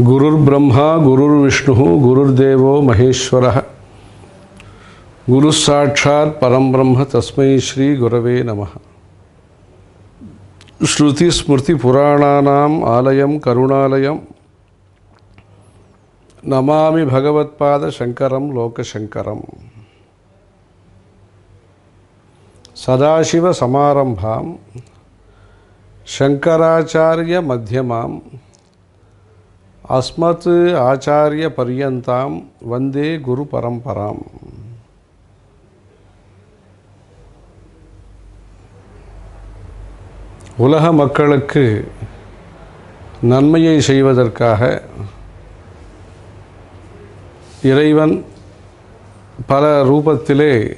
गुरुर्ब्रह्मा, गुरुर्विष्णुः, गुरुर्देवो महेश्वरः। गुरुस्साक्षात् परं ब्रह्म तस्मै श्रीगुरवे नमः। श्रुतिस्मृतिपुराणानाम् आलयं, करुणालयं। नमामि भगवत्पादशङ्करं लोकशङ्करम् सदाशिवसमारम्भां அஸ்மத் ஆச்சாரிய பரியந்தாம் வந்தே குரு பரம்பராம். உலக மக்களுக்கு நன்மையை செய்வதற்காக இறைவன் பல ரூபத்திலே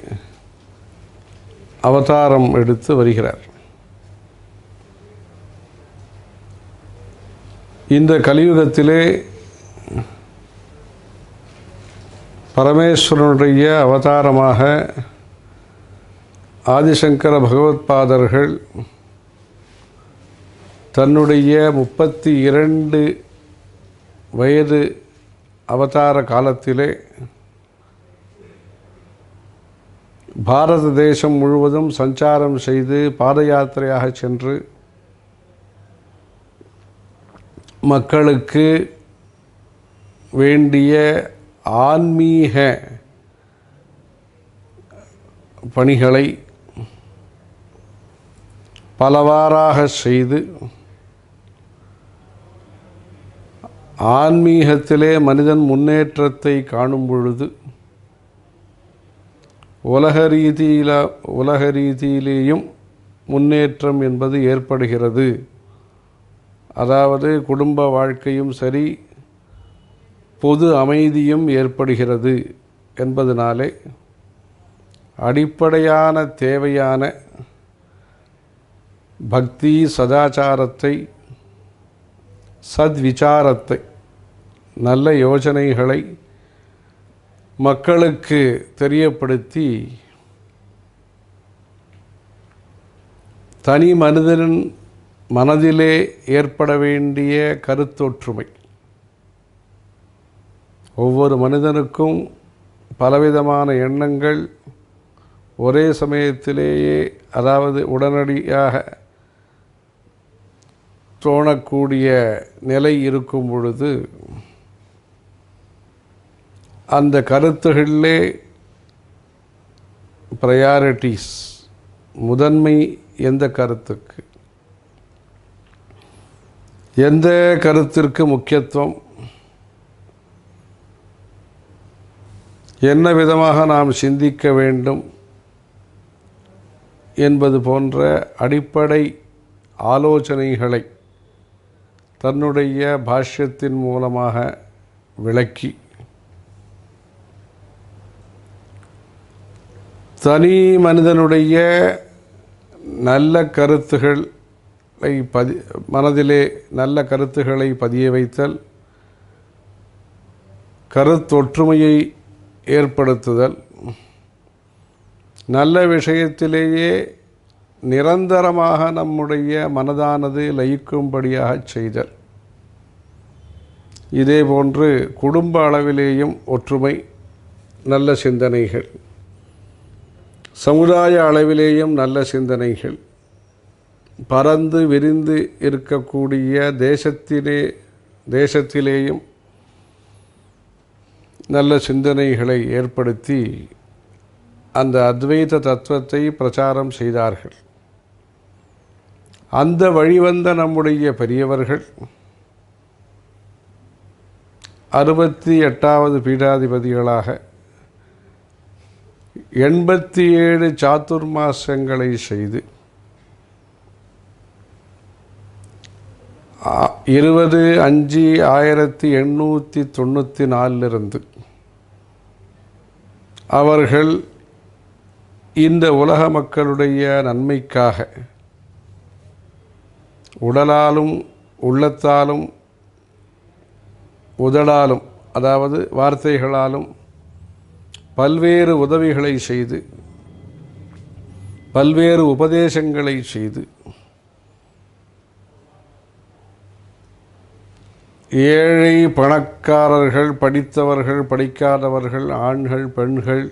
அவதாரம் எடுத்து வருகிறார். இந்த கலியுகத்திலே பரமேஸ்வரனுடைய அவதாரமாக ஆதிசங்கர பகவத்பாதர்கள் தன்னுடைய முப்பத்தி இரண்டு வயது அவதார காலத்திலே பாரத தேசம் முழுவதும் சஞ்சாரம் செய்து பாத யாத்திரையாக சென்று மக்களுக்கு வேண்டிய ஆன்மீக பணிகளை பலவாறாக செய்து ஆன்மீகத்திலே மனிதன் முன்னேற்றத்தை காணும் பொழுது உலக ரீதியில உலக ரீதியிலேயும் முன்னேற்றம் என்பது ஏற்படுகிறது. அதாவது குடும்ப வாழ்க்கையும் சரி பொது அமைதியும் ஏற்படுகிறது என்பதனாலே அடிப்படையான தேவையான பக்தி சதாச்சாரத்தை சத்விச்சாரத்தை நல்ல யோசனைகளை மக்களுக்கு தெரியப்படுத்தி தனி மனிதனின் மனதிலே ஏற்பட வேண்டிய கருத்தொற்றுமை. ஒவ்வொரு மனிதனுக்கும் பலவிதமான எண்ணங்கள் ஒரே சமயத்திலேயே அதாவது உடனடியாக தோணக்கூடிய நிலை இருக்கும் பொழுது அந்த கருத்துகளிலே ப்ரையாரிட்டிஸ் முதன்மை எந்த கருத்துக்கு? எந்த கருத்திற்கு முக்கியத்துவம்? என்ன விதமாக நாம் சிந்திக்க வேண்டும் என்பது போன்ற அடிப்படை ஆலோசனைகளை தன்னுடைய பாஷ்யத்தின் மூலமாக விளக்கி தனி மனிதனுடைய நல்ல கருத்துகள் பதி மனதிலே நல்ல கருத்துக்களை பதிய வைத்தல் கருத்தொற்றுமையை ஏற்படுத்துதல் நல்ல விஷயத்திலேயே நிரந்தரமாக நம்முடைய மனதானது லயிக்கும்படியாக செய்தல். இதே போன்று குடும்ப அளவிலேயும் ஒற்றுமை நல்ல சிந்தனைகள். சமுதாய அளவிலேயும் நல்ல சிந்தனைகள். பறந்து விரிந்து இருக்கக்கூடிய தேசத்திலே தேசத்திலேயும் நல்ல சிந்தனைகளை ஏற்படுத்தி அந்த அத்வைத தத்துவத்தை பிரச்சாரம் செய்தார்கள். அந்த வழிவந்த நம்முடைய பெரியவர்கள் அறுபத்தி எட்டாவது பீடாதிபதிகளாக எண்பத்தி ஏழு சாத்துர்மாசங்களை செய்து இருபது அஞ்சு ஆயிரத்தி எண்ணூற்றி தொண்ணூற்றி நாலிலிருந்து அவர்கள் இந்த உலக மக்களுடைய நன்மைக்காக உடலாலும் உள்ளத்தாலும் உதடாலும் அதாவது வார்த்தைகளாலும் பல்வேறு உதவிகளை செய்து பல்வேறு உபதேசங்களை செய்து ஏழை பணக்காரர்கள் படித்தவர்கள் படிக்காதவர்கள் ஆண்கள் பெண்கள்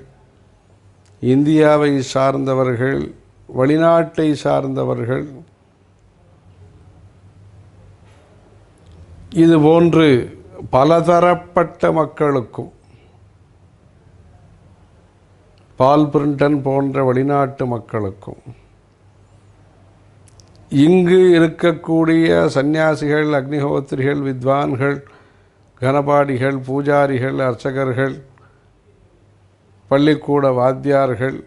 இந்தியாவை சார்ந்தவர்கள் வெளிநாட்டை சார்ந்தவர்கள் இதுபோன்று பலதரப்பட்ட மக்களுக்கும் பால் பிரிண்டன் போன்ற வெளிநாட்டு மக்களுக்கும் இங்கு இருக்கக்கூடிய சந்நியாசிகள் அக்னிஹோத்திரிகள் வித்வான்கள் கனபாடிகள் பூஜாரிகள் அர்ச்சகர்கள் பள்ளிக்கூட வாத்தியார்கள்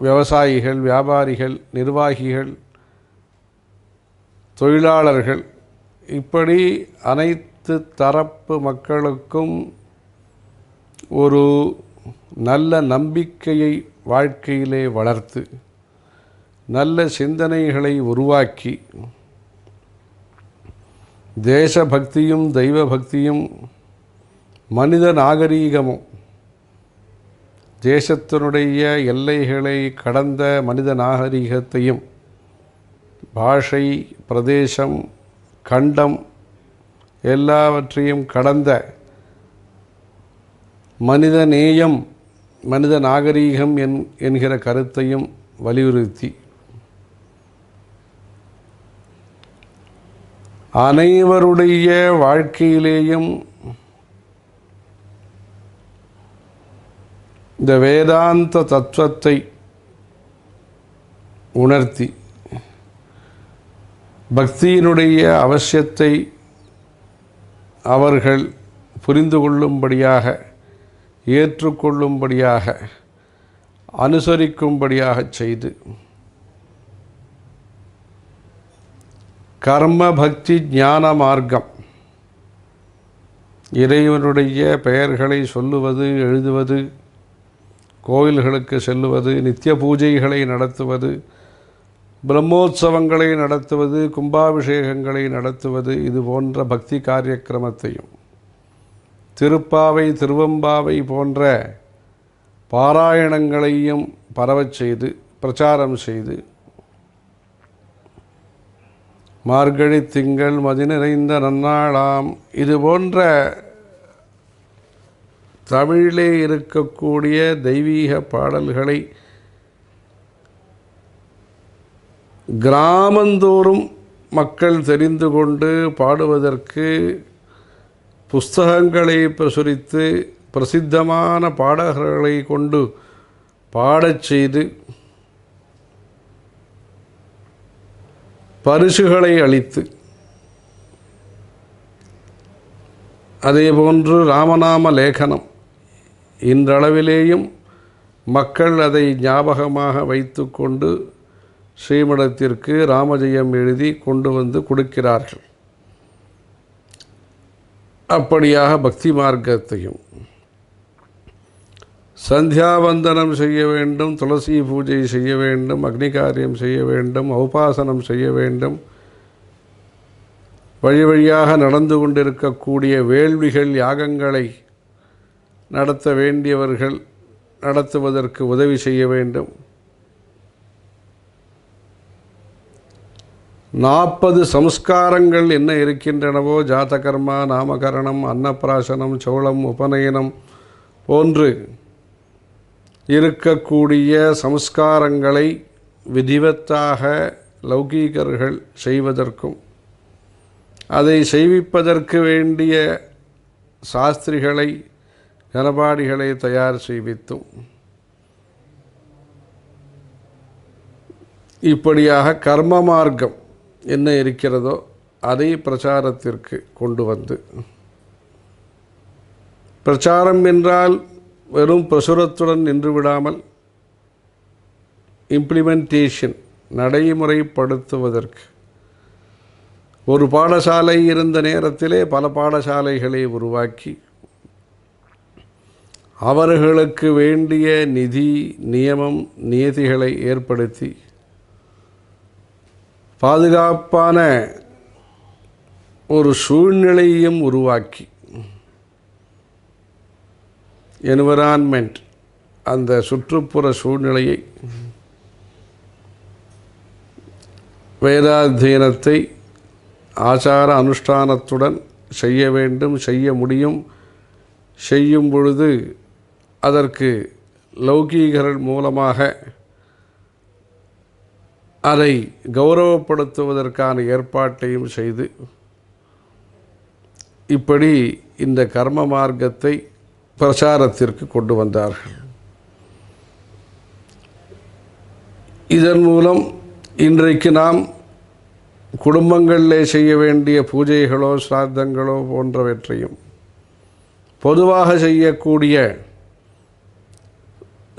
விவசாயிகள் வியாபாரிகள் நிர்வாகிகள் தொழிலாளர்கள் இப்படி அனைத்து தரப்பு மக்களுக்கும் ஒரு நல்ல நம்பிக்கையை வாழ்க்கையிலே வளர்த்து நல்ல சிந்தனைகளை உருவாக்கி தேசபக்தியும் தெய்வ பக்தியும் மனித நாகரீகமும் தேசத்தினுடைய எல்லைகளை கடந்த மனித நாகரீகத்தையும் பாஷை பிரதேசம் கண்டம் எல்லாவற்றையும் கடந்த மனித நேயம் மனித நாகரீகம் என் என்கிற கருத்தையும் வலியுறுத்தி அனைவருடைய வாழ்க்கையிலேயும் இந்த வேதாந்த தத்துவத்தை உணர்த்தி பக்தியினுடைய அவசியத்தை அவர்கள் புரிந்து கொள்ளும்படியாக ஏற்றுக்கொள்ளும்படியாக அனுசரிக்கும்படியாக செய்து கர்ம பக்தி ஞான மார்க்கம் இறைவனுடைய பெயர்களை சொல்லுவது எழுதுவது கோயில்களுக்கு செல்லுவது நித்திய பூஜைகளை நடத்துவது பிரம்மோற்சவங்களை நடத்துவது கும்பாபிஷேகங்களை நடத்துவது இது போன்ற பக்தி காரியக்கிரமத்தையும் திருப்பாவை திருவம்பாவை போன்ற பாராயணங்களையும் பரவச் செய்து பிரச்சாரம் செய்து மார்கழி திங்கள் மதி நிறைந்த நன்னாளாம். இது போன்ற தமிழிலே இருக்கக்கூடிய தெய்வீக பாடல்களை கிராமந்தோறும் மக்கள் தெரிந்து கொண்டு பாடுவதற்கு புஸ்தகங்களை பிரசுரித்து பிரசித்தமான பாடகர்களை கொண்டு பாடச் செய்து பரிசுகளை அளித்து அதேபோன்று ராமநாம லேகனம் இன்றளவிலேயும் மக்கள் அதை ஞாபகமாக வைத்துக்கொண்டு ஸ்ரீமடத்திற்கு ராமஜெயம் எழுதி கொண்டு வந்து கொடுக்கிறார்கள். அப்படியாக பக்தி மார்க்கத்தையும் சந்தியாவந்தனம் செய்ய வேண்டும் துளசி பூஜை செய்ய வேண்டும் அக்னி காரியம் செய்ய வேண்டும் உபாசனம் செய்ய வேண்டும். வழி வழியாக நடந்து கொண்டிருக்கக்கூடிய வேள்விகள் யாகங்களை நடத்த வேண்டியவர்கள் நடத்துவதற்கு உதவி செய்ய வேண்டும். நாற்பது சம்ஸ்காரங்கள் என்ன இருக்கின்றனவோ ஜாதகர்மா நாமகரணம் அன்னப்பிராசனம் சோளம் உபநயனம் போன்று இருக்கக்கூடிய சம்ஸ்காரங்களை விதிவத்தாக லௌகீகர்கள் செய்வதற்கும் அதை செய்விப்பதற்கு வேண்டிய சாஸ்திரிகளை கனபாடிகளை தயார் செய்வித்தும் இப்படியாக கர்ம மார்க்கம் என்ன இருக்கிறதோ அதை பிரச்சாரத்திற்கு கொண்டு வந்து பிரச்சாரம் என்றால் வெறும் பிரசுரத்துடன் நின்று விடாமல் இம்ப்ளிமெண்டேஷன் நடைமுறைப்படுத்துவதற்கு. ஒரு பாடசாலை இருந்த நேரத்திலே பல பாடசாலைகளை உருவாக்கி அவர்களுக்கு வேண்டிய நிதி நியமம் நியதிகளை ஏற்படுத்தி பாதுகாப்பான ஒரு சூழ்நிலையையும் உருவாக்கி என்விரான்மெண்ட் அந்த சுற்றுப்புற சூழ்நிலையை வேதாத்தியனத்தை ஆச்சார அனுஷ்டானத்துடன் செய்ய வேண்டும் செய்ய முடியும். செய்யும் பொழுது அதற்கு லௌகீகர்கள் மூலமாக அதை கௌரவப்படுத்துவதற்கான ஏற்பாட்டையும் செய்து இப்படி இந்த கர்ம மார்க்கத்தை பிரச்சாரத்திற்கு கொண்டு வந்தார்கள். இதன் மூலம் இன்றைக்கு நாம் குடும்பங்களிலே செய்ய வேண்டிய பூஜைகளோ சிராத்தங்களோ போன்றவற்றையும் பொதுவாக செய்யக்கூடிய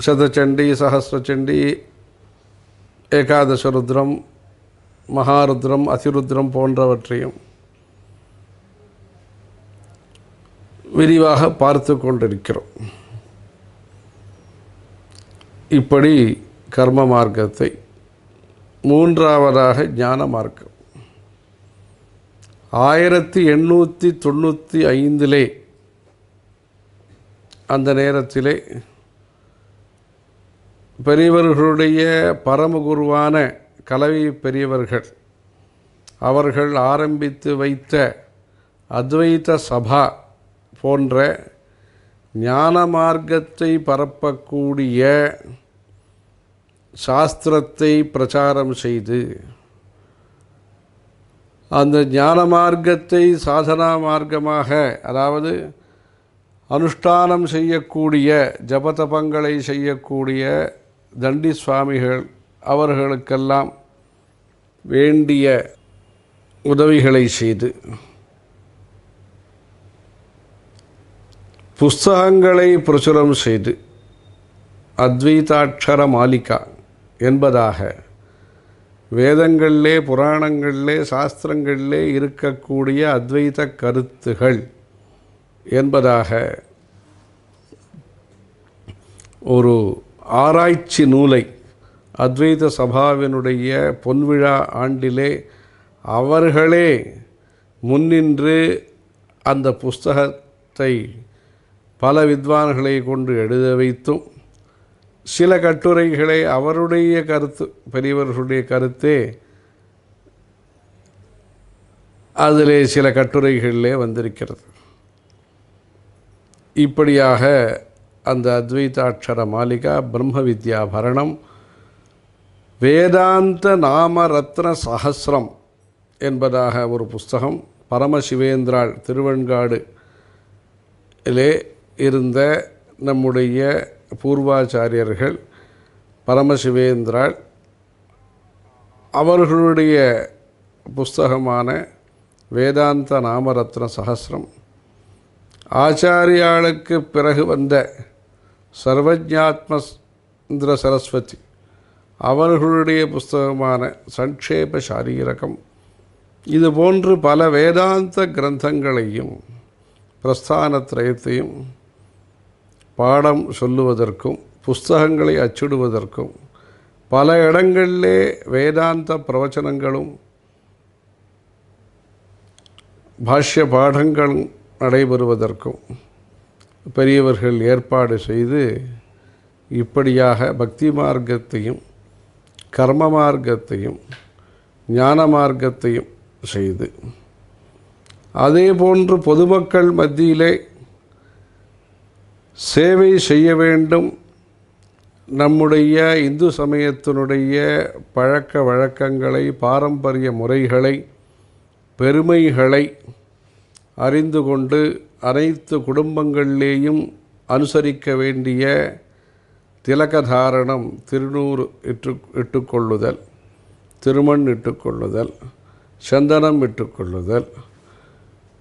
சதச்சண்டி சகசிரச்சண்டி ஏகாதச ருத்ரம் மகாருத்ரம் அதிருத்ரம் போன்றவற்றையும் விரிவாக பார்த்து கொண்டிருக்கிறோம். இப்படி கர்ம மார்க்கத்தை மூன்றாவதாக ஞான மார்க்கம். ஆயிரத்தி எண்ணூற்றி தொண்ணூற்றி ஐந்திலே அந்த நேரத்திலே பெரியவர்களுடைய பரமகுருவான கலவி பெரியவர்கள் அவர்கள் ஆரம்பித்து வைத்த அத்வைத சபா போன்ற ஞான மார்க்கத்தை பரப்பக்கூடிய சாஸ்திரத்தை பிரச்சாரம் செய்து அந்த ஞான மார்க்கத்தை சாதனா மார்க்கமாக அதாவது அனுஷ்டானம் செய்யக்கூடிய ஜபதபங்களை செய்யக்கூடிய தண்டி சுவாமிகள் அவர்களுக்கெல்லாம் வேண்டிய உதவிகளை செய்து புஸ்தகங்களை பிரசுரம் செய்து அத்வைதாட்சர மாலிகா என்பதாக வேதங்களிலே புராணங்களிலே சாஸ்திரங்களிலே இருக்கக்கூடிய அத்வைத கருத்துகள் என்பதாக ஒரு ஆராய்ச்சி நூலை அத்வைத சபாவினுடைய பொன்விழா ஆண்டிலே அவர்களே முன்னின்று அந்த புஸ்தகத்தை பல வித்வான்களை கொண்டு எழுத வைத்தும் சில கட்டுரைகளை அவருடைய கருத்து பெரியவர்களுடைய கருத்தே அதிலே சில கட்டுரைகளிலே வந்திருக்கிறது. இப்படியாக அந்த அத்வைதாட்சர மாலிகா பிரம்ம வித்யா பரணம் வேதாந்த நாம ரத்ன சஹசிரம் என்பதாக ஒரு புஸ்தகம் பரமசிவேந்திராள் திருவெண்காடு லே இருந்த நம்முடைய பூர்வாச்சாரியர்கள் பரமசிவேந்திரால் அவர்களுடைய புஸ்தகமான வேதாந்த நாமரத்ன சகசிரம் ஆச்சாரியாளுக்கு பிறகு வந்த சர்வஜாத்மந்திர சரஸ்வதி அவர்களுடைய புஸ்தகமான சங்கேப சாரீரகம் இது போன்று பல வேதாந்த கிரந்தங்களையும் பிரஸ்தான திரயத்தையும் பாடம் சொல்லுவதற்கும் புஸ்தகங்களை அச்சிடுவதற்கும் பல இடங்களிலே வேதாந்த பிரவச்சனங்களும் பாஷ்ய பாடங்களும் நடைபெறுவதற்கும் பெரியவர்கள் ஏற்பாடு செய்து இப்படியாக பக்தி மார்க்கத்தையும் கர்ம மார்க்கத்தையும் ஞான மார்க்கத்தையும் செய்து. அதே போன்று பொதுமக்கள் மத்தியிலே சேவை செய்ய வேண்டும். நம்முடைய இந்து சமயத்தினுடைய பழக்க வழக்கங்களை பாரம்பரிய முறைகளை பெருமைகளை அறிந்து கொண்டு அனைத்து குடும்பங்களிலேயும் அனுசரிக்க வேண்டிய திலகதாரணம் திருநூறு இட்டு இட்டுக்கொள்ளுதல் திருமண் இட்டுக்கொள்ளுதல் சந்தனம் இட்டுக்கொள்ளுதல்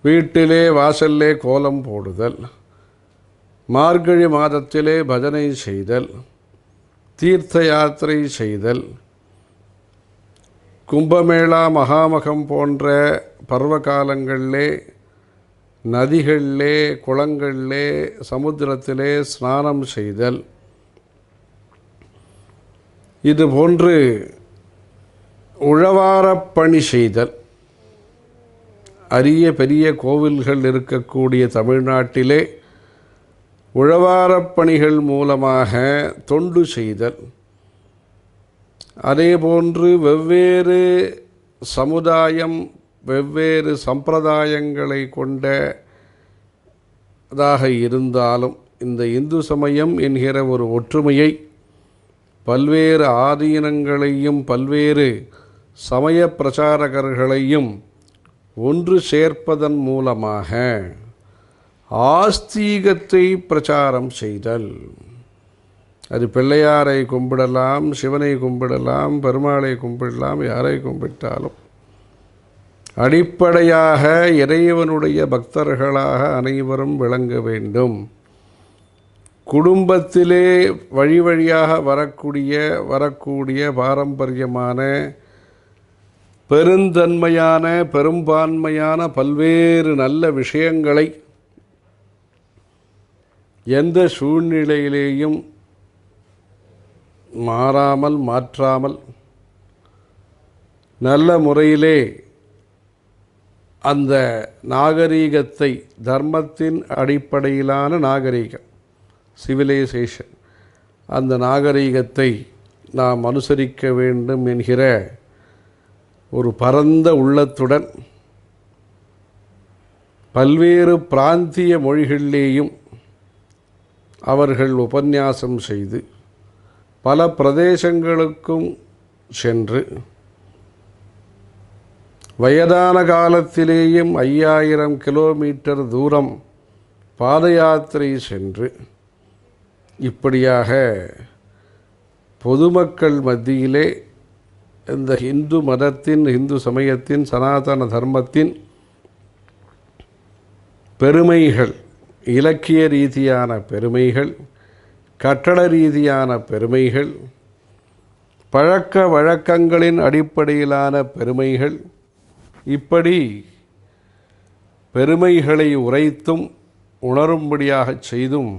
வீட்டிலே வாசல்லே கோலம் போடுதல் மார்கழி மாதத்திலே பஜனை செய்தல் தீர்த்த யாத்திரை செய்தல் கும்பமேளா மகாமகம் போன்ற பருவ காலங்களிலே நதிகளிலே குளங்களிலே சமுத்திரத்திலே ஸ்நானம் செய்தல். இது போன்று உழவாரப் பணி செய்தல். அரிய பெரிய கோவில்கள் இருக்கக்கூடிய தமிழ்நாட்டிலே உழவாரப் பணிகள் மூலமாக தொண்டு செய்தல். அதேபோன்று வெவ்வேறு சமுதாயம் வெவ்வேறு சம்பிரதாயங்களை கொண்டதாக இருந்தாலும் இந்த இந்து சமயம் என்கிற ஒரு ஒற்றுமையை பல்வேறு ஆதீனங்களையும் பல்வேறு சமய பிரச்சாரகர்களையும் ஒன்று சேர்ப்பதன் மூலமாக ஆஸ்தீகத்தை பிரச்சாரம் செய்தல். அது பிள்ளையாரை கும்பிடலாம் சிவனை கும்பிடலாம் பெருமாளை கும்பிடலாம் யாரை கும்பிட்டாலும். அடிப்படையாக இறைவனுடைய பக்தர்களாக அனைவரும் விளங்க வேண்டும். குடும்பத்திலே வழி வழியாக வரக்கூடிய வரக்கூடிய பாரம்பரியமான பெருந்தன்மையான பெரும்பான்மையான பல்வேறு நல்ல விஷயங்களை எந்த சூழ்நிலையிலேயும் மாறாமல் மாற்றாமல் நல்ல முறையிலே அந்த நாகரீகத்தை தர்மத்தின் அடிப்படையிலான நாகரீகம் சிவிலைசேஷன் அந்த நாகரீகத்தை நாம் அனுசரிக்க வேண்டும் என்கிற ஒரு பரந்த உள்ளத்துடன் பல்வேறு பிராந்திய மொழிகளிலேயும் அவர்கள் உபன்யாசம் செய்து பல பிரதேசங்களுக்கும் சென்று வயதான காலத்திலேயும் ஐயாயிரம் கிலோமீட்டர் தூரம் பாத யாத்திரை சென்று இப்படியாக பொதுமக்கள் மத்தியிலே இந்த இந்து மதத்தின் இந்து சமயத்தின் சனாதன தர்மத்தின் பெருமைகள் இலக்கிய ரீதியான பெருமைகள் கட்டட ரீதியான பெருமைகள் பழக்க வழக்கங்களின் அடிப்படையிலான பெருமைகள் இப்படி பெருமைகளை உரைத்தும் உணரும்படியாகச் செய்தும்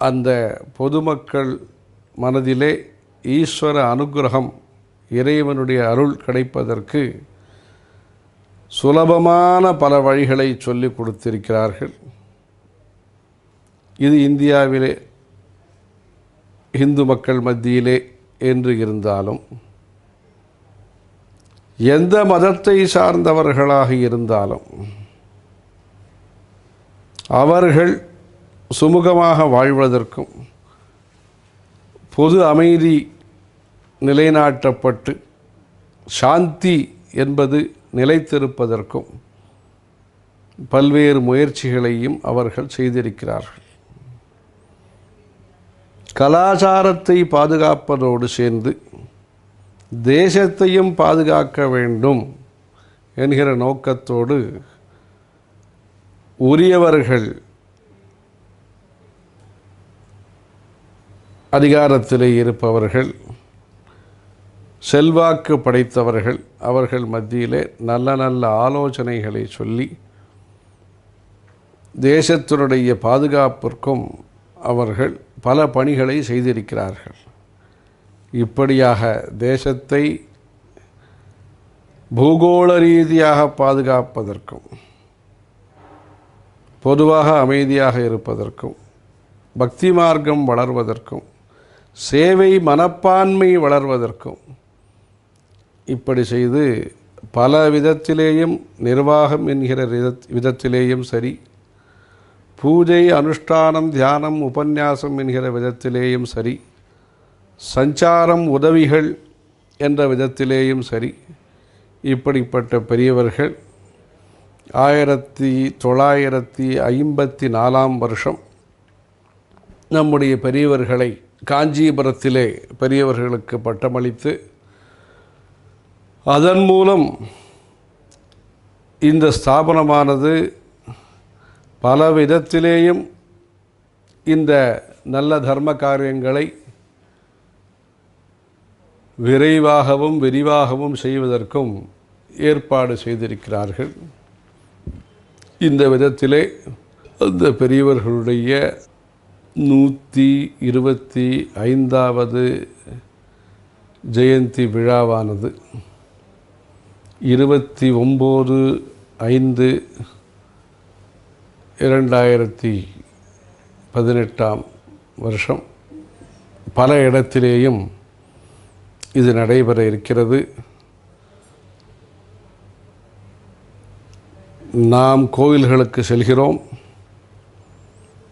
அந்த பொதுமக்கள் மனதிலே ஈஸ்வர அனுகிரகம் இறைவனுடைய அருள் கிடைப்பதற்கு சுலபமான பல வழிகளை சொல்லிக் கொடுத்திருக்கிறார்கள். இது இந்தியாவிலே இந்து மக்கள் மத்தியிலே என்று இருந்தாலும் எந்த மதத்தை சார்ந்தவர்களாக இருந்தாலும் அவர்கள் சுமூகமாக வாழ்வதற்கும் பொது அமைதி நிலைநாட்டப்பட்டு சாந்தி என்பது நிலைத்திருப்பதற்கும் பல்வேறு முயற்சிகளையும் அவர்கள் செய்திருக்கிறார்கள். கலாச்சாரத்தை பாதுகாப்பதோடு சேர்ந்து தேசத்தையும் பாதுகாக்க வேண்டும் என்கிற நோக்கத்தோடு உரியவர்கள் அதிகாரத்திலே இருப்பவர்கள் செல்வாக்கு படைத்தவர்கள் அவர்கள் மத்தியிலே நல்ல நல்ல ஆலோசனைகளை சொல்லி தேசத்தினுடைய பாதுகாப்பிற்கும் அவர்கள் பல பணிகளை செய்திருக்கிறார்கள். இப்படியாக தேசத்தை பூகோள ரீதியாக பாதுகாப்பதற்கும் பொதுவாக அமைதியாக இருப்பதற்கும் பக்தி மார்க்கம் வளர்வதற்கும் சேவை மனப்பான்மை வளர்வதற்கும் இப்படி செய்து பல விதத்திலேயும் நிர்வாகம் என்கிற விதத் விதத்திலேயும் சரி பூஜை அனுஷ்டானம் தியானம் உபன்யாசம் என்கிற விதத்திலேயும் சரி சஞ்சாரம் உதவிகள் என்ற விதத்திலேயும் சரி இப்படிப்பட்ட பெரியவர்கள் ஆயிரத்தி தொள்ளாயிரத்தி ஐம்பத்தி நாலாம் வருஷம் நம்முடைய பெரியவர்களை காஞ்சிபுரத்திலே பெரியவர்களுக்கு பட்டமளித்து அதன் மூலம் இந்த ஸ்தாபனமானது பல விதத்திலேயும் இந்த நல்ல தர்ம காரியங்களை விரைவாகவும் விரிவாகவும் செய்வதற்கும் ஏற்பாடு செய்திருக்கிறார்கள். இந்த விதத்திலே அந்த பெரியவர்களுடைய நூற்றி இருபத்தி ஐந்தாவது ஜெயந்தி விழாவானது. இருபத்தி ஒம்பது ஐந்து இரண்டாயிரத்தி பதினெட்டாம் வருஷம். பல இடத்திலேயும் இது நடைபெற இருக்கிறது. நாம் கோயில்களுக்கு செல்கிறோம்.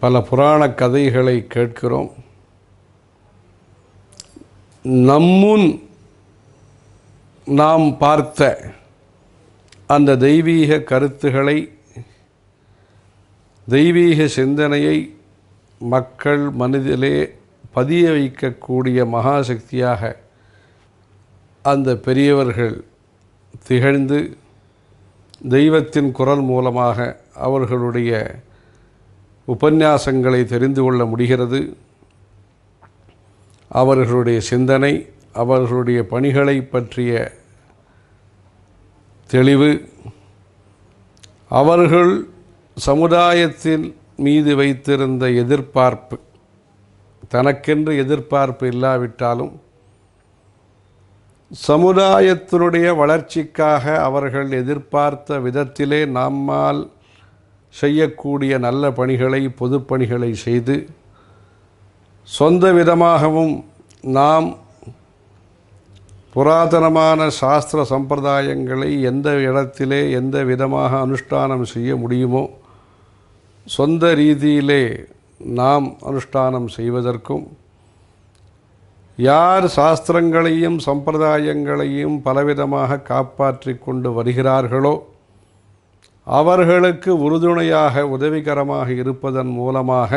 பல புராண கதைகளை கேட்கிறோம். நம்முன் நாம் பார்த்த அந்த தெய்வீக கருத்துகளை தெய்வீக சிந்தனையை மக்கள் மனதிலே பதிய வைக்கக்கூடிய மகாசக்தியாக அந்த பெரியவர்கள் திகழ்ந்து தெய்வத்தின் குரல் மூலமாக அவர்களுடைய உபன்யாசங்களை தெரிந்து கொள்ள முடிகிறது. அவர்களுடைய சிந்தனை அவர்களுடைய பணிகளை பற்றிய தெளிவு அவர்கள் சமுதாயத்தின் மீது வைத்திருந்த எதிர்பார்ப்பு தனக்கென்று எதிர்பார்ப்பு இல்லாவிட்டாலும் சமுதாயத்தினுடைய வளர்ச்சிக்காக அவர்கள் எதிர்பார்த்த விதத்திலே நம்மால் செய்யக்கூடிய நல்ல பணிகளை பொதுப்பணிகளை செய்து சொந்த விதமாகவும் நாம் புராதனமான சாஸ்திர சம்பிரதாயங்களை எந்த இடத்திலே எந்த விதமாக அனுஷ்டானம் செய்ய முடியுமோ சொந்த ரீதியிலே நாம் அனுஷ்டானம் செய்வதற்கும் யார் சாஸ்திரங்களையும் சம்பிரதாயங்களையும் பலவிதமாக காப்பாற்றி கொண்டு வருகிறார்களோ அவர்களுக்கு உறுதுணையாக உதவிகரமாக இருப்பதன் மூலமாக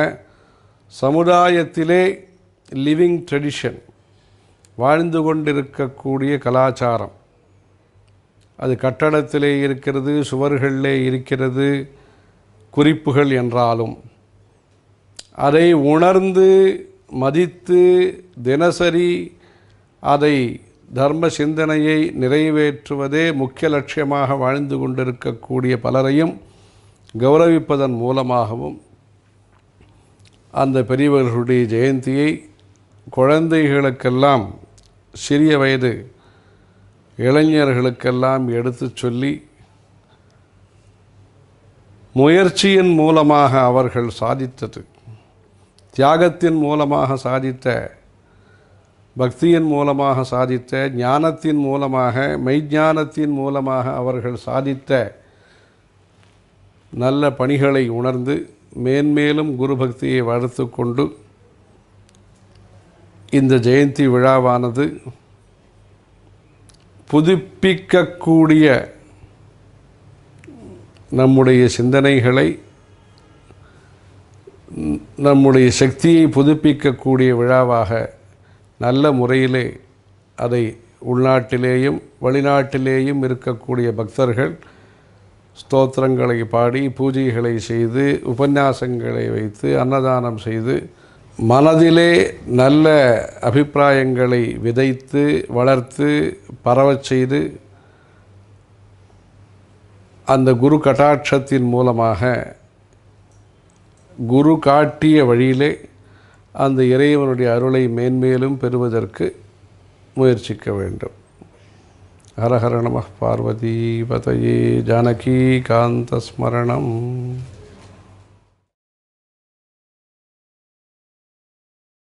சமுதாயத்திலே லிவிங் ட்ரெடிஷன் வாழ்ந்து கொண்டிருக்கக்கூடிய கலாச்சாரம். அது கட்டடத்திலே இருக்கிறது சுவர்களிலே இருக்கிறது குறிப்புகள் என்றாலும். அதை உணர்ந்து மதித்து தினசரி அதை தர்ம சிந்தனையை நிறைவேற்றுவதே முக்கிய லட்சியமாக வாழ்ந்து கொண்டிருக்கக்கூடிய பலரையும் கௌரவிப்பதன் மூலமாகவும் அந்த பெரியவர்களுடைய ஜெயந்தியை குழந்தைகளுக்கெல்லாம் சிறிய வயது இளைஞர்களுக்கெல்லாம் எடுத்துச் சொல்லி முயற்சியின் மூலமாக அவர்கள் சாதித்தது. தியாகத்தின் மூலமாக சாதித்த பக்தியின் மூலமாக சாதித்த ஞானத்தின் மூலமாக மெய்ஞானத்தின் மூலமாக அவர்கள் சாதித்த நல்ல பணிகளை உணர்ந்து மேன்மேலும் குரு பக்தியை வளர்த்து கொண்டு இந்த ஜெயந்தி விழாவானது புதுப்பிக்கக்கூடிய நம்முடைய சிந்தனைகளை நம்முடைய சக்தியை புதுப்பிக்கக்கூடிய விழாவாக நல்ல முறையிலே அதை உள்நாட்டிலேயும் வெளிநாட்டிலேயும் இருக்கக்கூடிய பக்தர்கள் ஸ்தோத்திரங்களை பாடி பூஜைகளை செய்து உபன்யாசங்களை வைத்து அன்னதானம் செய்து மனதிலே நல்ல அபிப்பிராயங்களை விதைத்து வளர்த்து பரவச் செய்து அந்த குரு கட்டாட்சத்தின் மூலமாக குரு காட்டிய வழியிலே அந்த இறைவனுடைய அருளை மேன்மேலும் பெறுவதற்கு முயற்சிக்க வேண்டும். ஹரஹர நம பார்வதி பதையே ஜானகி காந்த ஸ்மரணம்